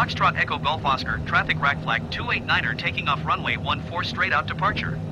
Foxtrot Echo Golf Oscar, traffic rack flag 289er taking off runway 14 straight out departure.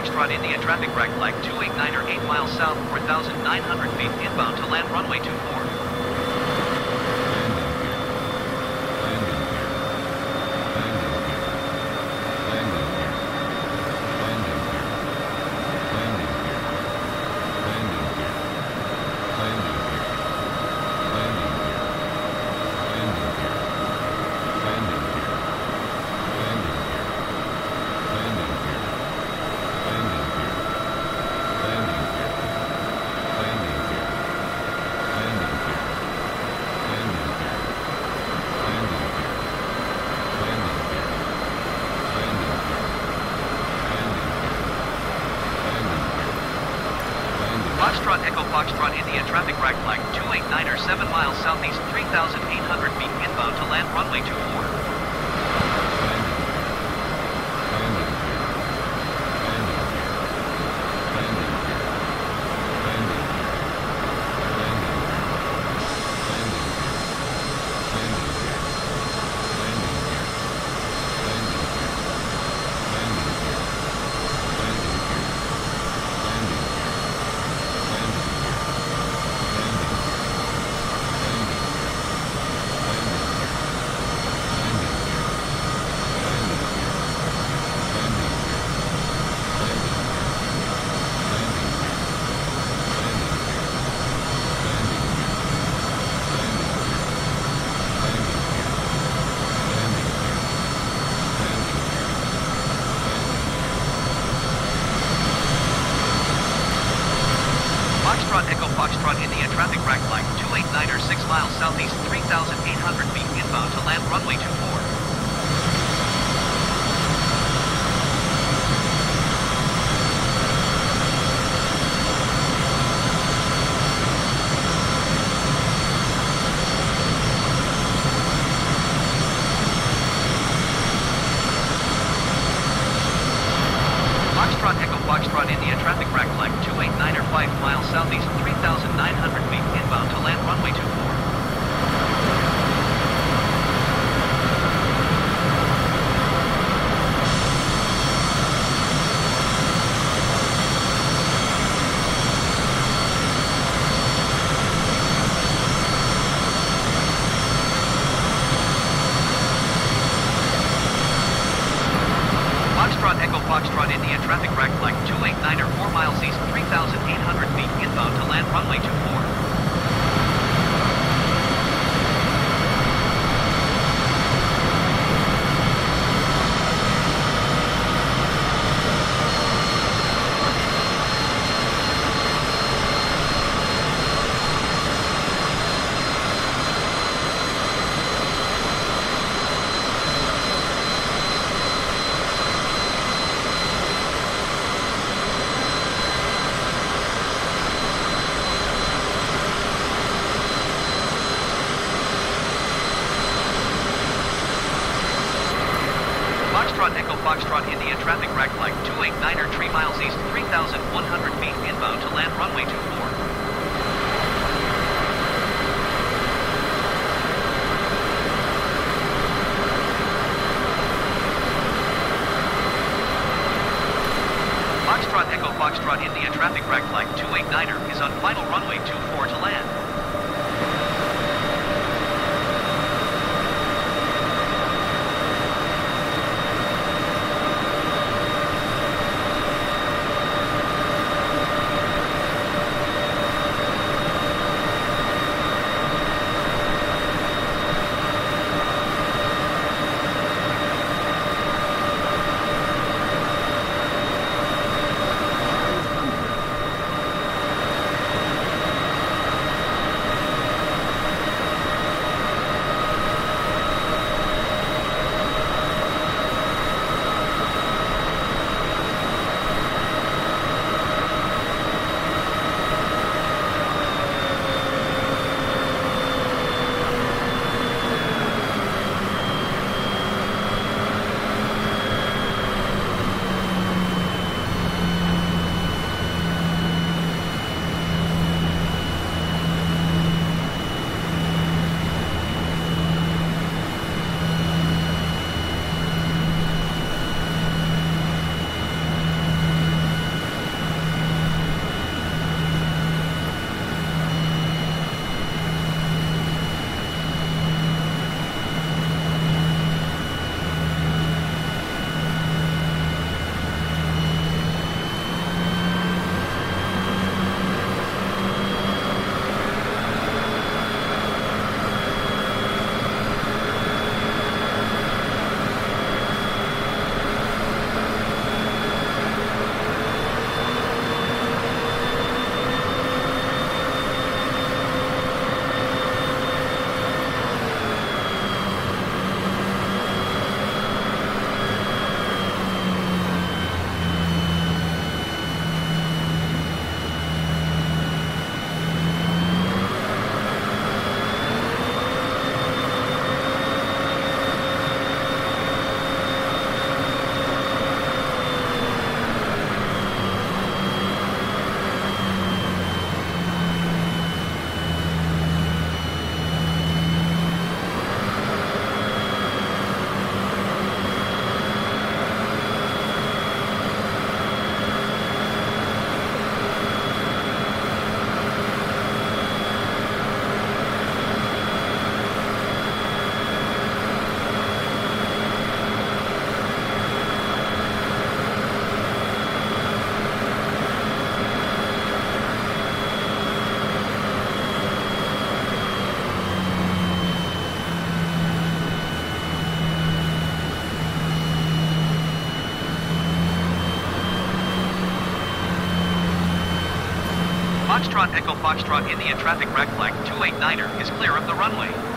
Foxtrot India traffic wreck like 289 or 8 miles south, 4,900 feet inbound to land runway 24. 1,800 feet inbound to land runway 24. Foxtrot India traffic rack like 289 or 4 miles east, 3,800 feet inbound to land runway 24. Foxtrot India traffic rack like two eight nine or 3 miles east, 3,100 feet inbound to land runway 24. Foxtrot Echo Foxtrot India traffic rack like 289er is on final runway 24. Foxtrot Echo Foxtrot India traffic rec flag 289er is clear of the runway.